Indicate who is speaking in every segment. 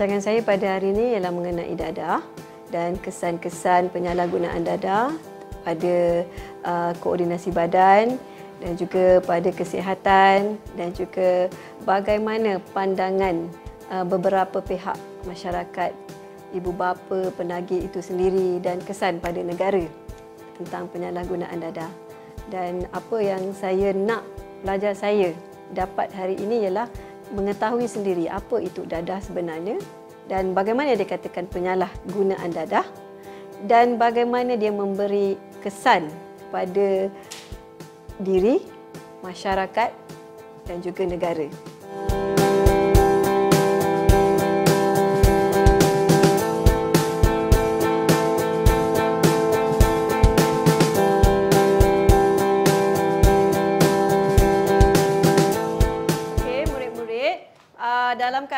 Speaker 1: Okey, pada hari ini ialah mengenai dadah dan kesan-kesan penyalahgunaan dadah pada uh, koordinasi badan dan juga pada kesihatan dan juga bagaimana pandangan uh, beberapa pihak masyarakat, ibu bapa, penagih itu sendiri dan kesan pada negara tentang penyalahgunaan dadah. Dan apa yang saya nak pelajar saya dapat hari ini ialah mengetahui sendiri apa itu dadah sebenarnya dan bagaimana dia katakan penyalahgunaan dadah dan bagaimana dia memberi kesan pada diri, masyarakat dan juga negara.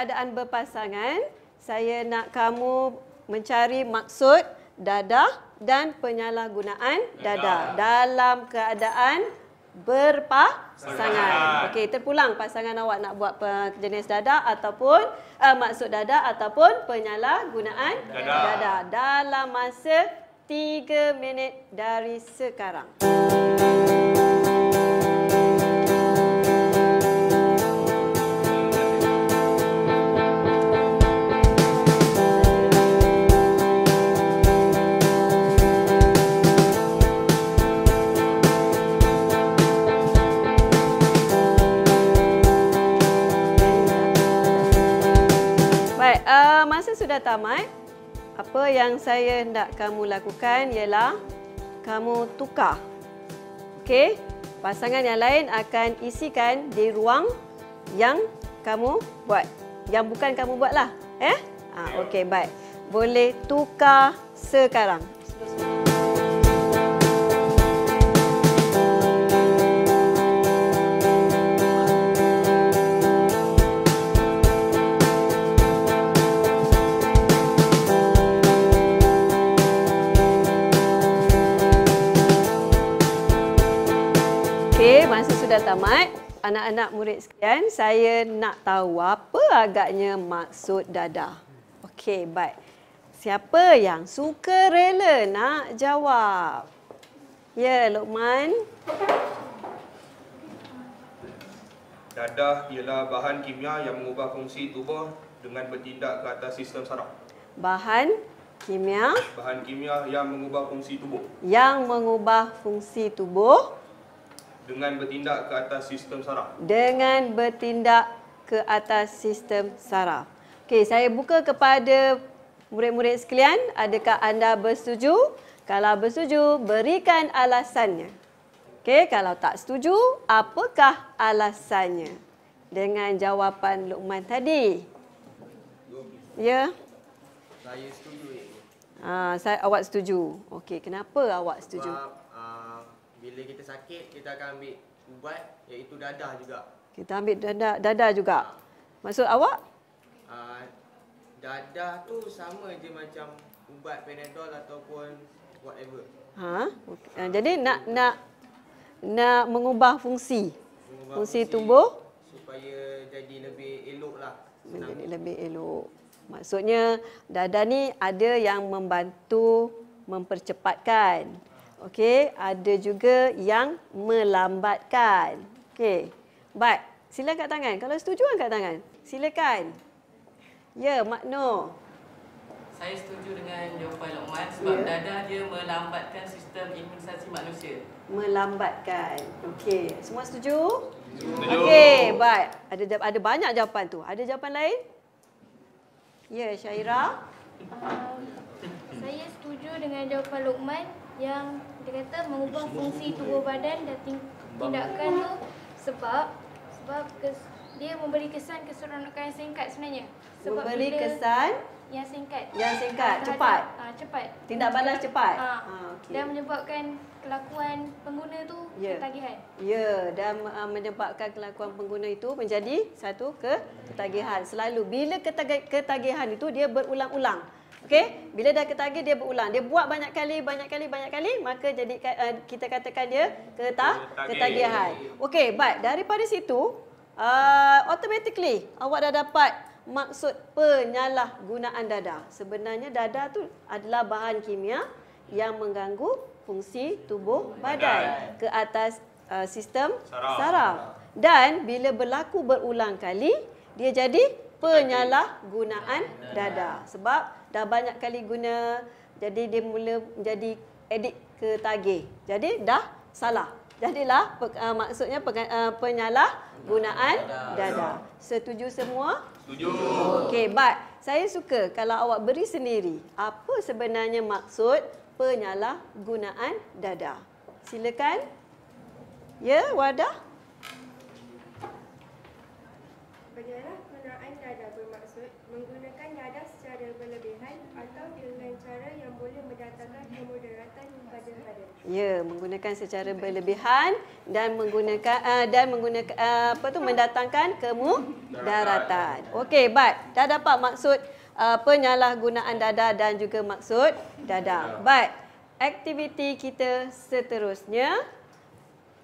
Speaker 1: Keadaan berpasangan, saya nak kamu mencari maksud dadah dan penyalahgunaan dadah dalam keadaan berpasangan. Okey, terpulang pasangan awak nak buat jenis dadah ataupun uh, maksud dadah ataupun penyalahgunaan dadah. dadah dalam masa 3 minit dari sekarang. Tamat. Apa yang saya hendak kamu lakukan ialah kamu tukar. Okey? Pasangan yang lain akan isikan di ruang yang kamu buat. Yang bukan kamu buatlah. Eh? Ha, okey, baik. Boleh tukar sekarang. Okey, sudah tamat. Anak-anak murid sekalian, saya nak tahu apa agaknya maksud dadah. Okey, baik. Siapa yang suka rela nak jawab? Ya, Luqman.
Speaker 2: Dadah ialah bahan kimia yang mengubah fungsi tubuh dengan bertindak ke atas sistem saraf.
Speaker 1: Bahan kimia
Speaker 2: Bahan kimia yang mengubah fungsi tubuh
Speaker 1: yang mengubah fungsi tubuh
Speaker 2: dengan bertindak ke atas sistem saraf.
Speaker 1: dengan bertindak ke atas sistem saraf. Okey, saya buka kepada murid-murid sekalian. Adakah anda bersetuju? Kalau bersetuju, berikan alasannya. Okey, kalau tak setuju, apakah alasannya? Dengan jawapan Luqman tadi. Ya?
Speaker 3: Saya setuju.
Speaker 1: Ah, saya awak setuju. Okey, kenapa awak setuju?
Speaker 3: Sebab sakit kita akan ambil ubat iaitu dadah juga.
Speaker 1: Kita ambil dada, dada juga. Maksud awak?
Speaker 3: Uh, dadah tu sama je macam ubat Panadol ataupun whatever.
Speaker 1: Ha? Okay. Uh, jadi nak nak nak mengubah fungsi
Speaker 3: Mengubah
Speaker 1: fungsi tubuh
Speaker 3: supaya jadi lebih elok lah. Senang.
Speaker 1: menjadi lebih elok. Maksudnya dada ni ada yang membantu mempercepatkan. Okey, ada juga yang melambatkan. Okey. Baik, sila angkat tangan. Kalau setuju angkat tangan. Silakan. Ya, Mak Noh.
Speaker 4: Saya setuju dengan jawapan Lokman sebab
Speaker 1: Ya.
Speaker 4: dadah dia melambatkan sistem imunisasi manusia.
Speaker 1: Melambatkan. Okey, semua setuju? Setuju. Okey, baik. Ada ada banyak jawapan tu. Ada jawapan lain? Ya, Syaira.
Speaker 5: Um, saya setuju dengan jawapan Lokman yang dia kata mengubah fungsi tubuh badan dan tindakan tu sebab sebab kes, dia memberi kesan keseronokan yang singkat sebenarnya. Sebab
Speaker 1: Memberi kesan
Speaker 5: yang singkat.
Speaker 1: yang singkat,
Speaker 5: terhadap-
Speaker 1: cepat.
Speaker 5: Ah, cepat.
Speaker 1: Tindak balas cepat.
Speaker 5: Ah,
Speaker 1: Ah, okey.
Speaker 5: Dan menyebabkan kelakuan pengguna tu
Speaker 1: Ya.
Speaker 5: ketagihan.
Speaker 1: Ya, dan uh, menyebabkan kelakuan pengguna itu menjadi satu ke ketagihan. Selalu bila ketag- ketagihan itu dia berulang-ulang. Okey, bila dah ketagih dia berulang. Dia buat banyak kali, banyak kali, banyak kali, maka jadi uh, kita katakan dia ketah ketagihan. Okey, baik. Daripada situ uh, automatically awak dah dapat maksud penyalahgunaan dadah? Sebenarnya dadah tu adalah bahan kimia yang mengganggu fungsi tubuh badan ke atas uh, sistem
Speaker 2: Saraf.
Speaker 1: saraf. Dan bila berlaku berulang kali, dia jadi penyalahgunaan dadah. Sebab dah banyak kali guna, jadi dia mula menjadi edik ke tagih. Jadi dah salah. Jadilah pe, uh, maksudnya pe, uh, penyalahgunaan dadah. Setuju semua?
Speaker 2: Setuju.
Speaker 1: Okey, but saya suka kalau awak beri sendiri apa sebenarnya maksud penyalahgunaan dadah. Silakan. Ya, Wadah?
Speaker 6: Penyalahgunaan dadah bermaksud menggunakan dadah secara berlebihan atau dengan cara yang boleh mendatangkan kemudaratan pada badan.
Speaker 1: Ya, menggunakan secara berlebihan dan menggunakan uh, dan menggunakan uh, apa tu mendatangkan kemudaratan. Okey, Bat, dah dapat maksud uh, penyalahgunaan dadah dan juga maksud dadah. Bat, aktiviti kita seterusnya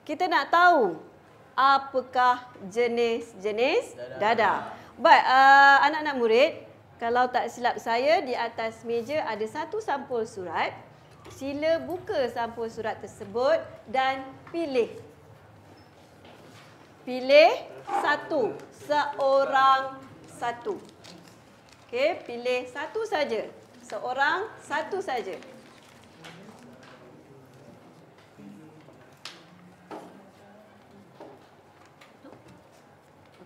Speaker 1: kita nak tahu apakah jenis-jenis dadah. Baik, uh, anak-anak murid, kalau tak silap saya di atas meja ada satu sampul surat. Sila buka sampul surat tersebut dan pilih. Pilih satu, seorang satu. Okey, pilih satu saja. Seorang satu saja.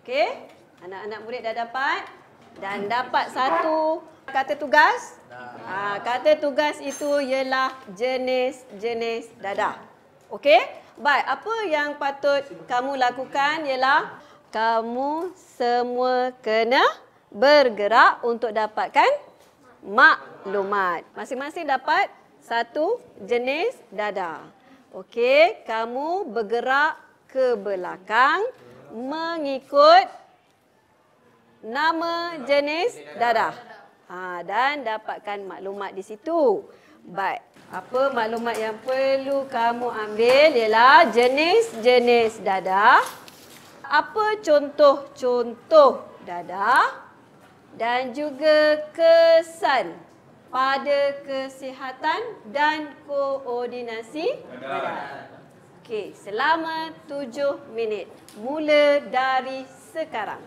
Speaker 1: Okey, anak-anak murid dah dapat dan dapat satu kata tugas. Ha, kata tugas itu ialah jenis-jenis dadah. Okey? Baik, apa yang patut kamu lakukan ialah kamu semua kena bergerak untuk dapatkan maklumat. Masing-masing dapat satu jenis dadah. Okey, kamu bergerak ke belakang mengikut nama jenis dadah. Ha, dan dapatkan maklumat di situ. Baik, apa maklumat yang perlu kamu ambil ialah jenis-jenis dadah. Apa contoh-contoh dadah dan juga kesan pada kesihatan dan koordinasi badan. Okey, selama tujuh minit. Mula dari sekarang.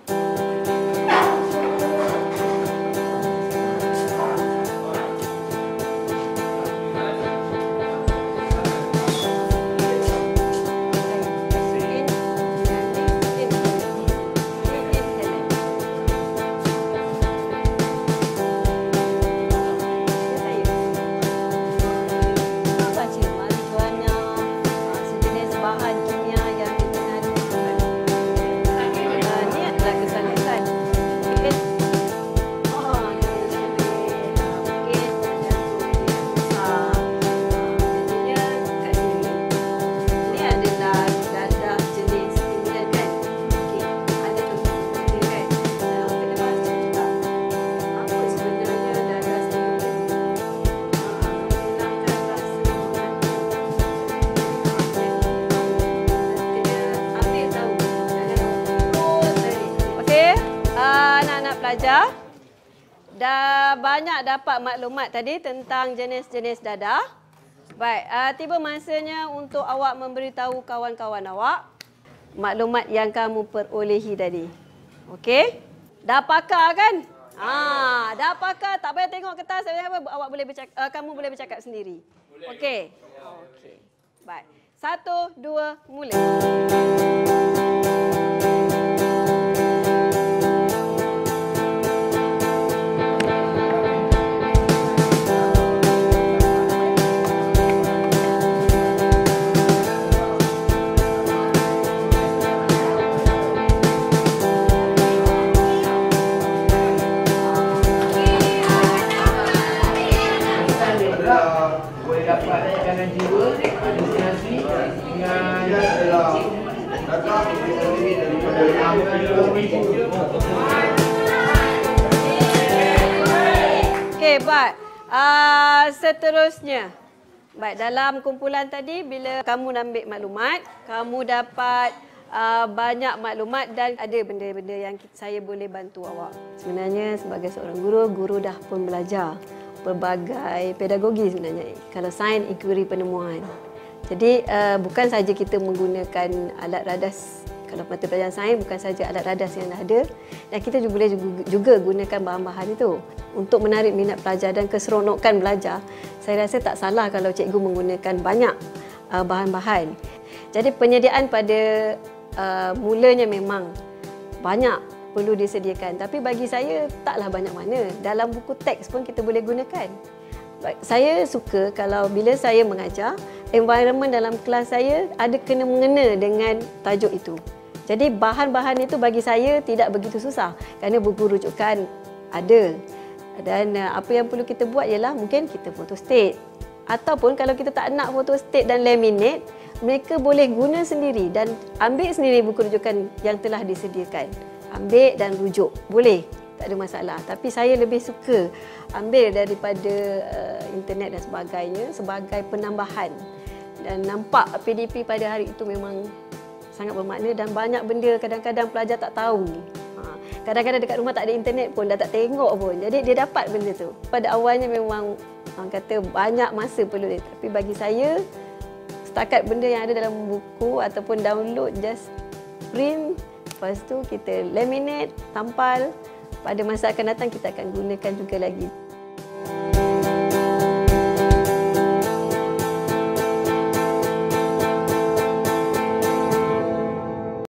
Speaker 1: Pelajar dah banyak dapat maklumat tadi tentang jenis-jenis dadah. Baik, uh, tiba masanya untuk awak memberitahu kawan-kawan awak maklumat yang kamu perolehi tadi. Okey? Dah pakar kan? Ah, dah pakar. Tak payah tengok kertas apa awak boleh bercakap, uh, kamu boleh bercakap sendiri. Okey. Okey. Baik. Satu, dua, mula. Uh, seterusnya. Baik, dalam kumpulan tadi bila kamu ambil maklumat, kamu dapat uh, banyak maklumat dan ada benda-benda yang saya boleh bantu awak. Sebenarnya sebagai seorang guru, guru dah pun belajar pelbagai pedagogi sebenarnya. Kalau sains, inquiry, penemuan. Jadi uh, bukan saja kita menggunakan alat radas kalau mata pelajaran sains bukan saja alat radas yang ada dan kita juga boleh juga gunakan bahan-bahan itu untuk menarik minat pelajar dan keseronokan belajar. Saya rasa tak salah kalau cikgu menggunakan banyak uh, bahan-bahan. Jadi penyediaan pada uh, mulanya memang banyak perlu disediakan tapi bagi saya taklah banyak mana. Dalam buku teks pun kita boleh gunakan. Saya suka kalau bila saya mengajar environment dalam kelas saya ada kena mengena dengan tajuk itu. Jadi bahan-bahan itu bagi saya tidak begitu susah kerana buku rujukan ada. Dan uh, apa yang perlu kita buat ialah mungkin kita foto state ataupun kalau kita tak nak foto state dan laminate, mereka boleh guna sendiri dan ambil sendiri buku rujukan yang telah disediakan. Ambil dan rujuk. Boleh. Tak ada masalah. Tapi saya lebih suka ambil daripada uh, internet dan sebagainya sebagai penambahan dan nampak PDP pada hari itu memang sangat bermakna dan banyak benda kadang-kadang pelajar tak tahu. Ha, kadang-kadang dekat rumah tak ada internet pun, dah tak tengok pun. Jadi dia dapat benda tu. Pada awalnya memang orang kata banyak masa perlu dia. Tapi bagi saya, setakat benda yang ada dalam buku ataupun download, just print. Lepas tu kita laminate, tampal. Pada masa akan datang kita akan gunakan juga lagi.